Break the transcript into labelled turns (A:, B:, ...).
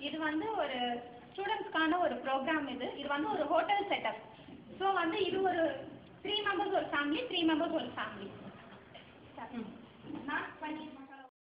A: இது வந்து ஒரு ஸ்டூடெண்ட்ஸ்க்கான ஒரு ப்ரோக்ராம் இது. இது வந்து ஒரு ஹோட்டல் செட்டப் ஸோ வந்து இது ஒரு த்ரீ மெம்பர்ஸ் ஒரு ஃபேமிலி த்ரீ மெம்பர்ஸ் ஒரு ஃபேமிலி நான்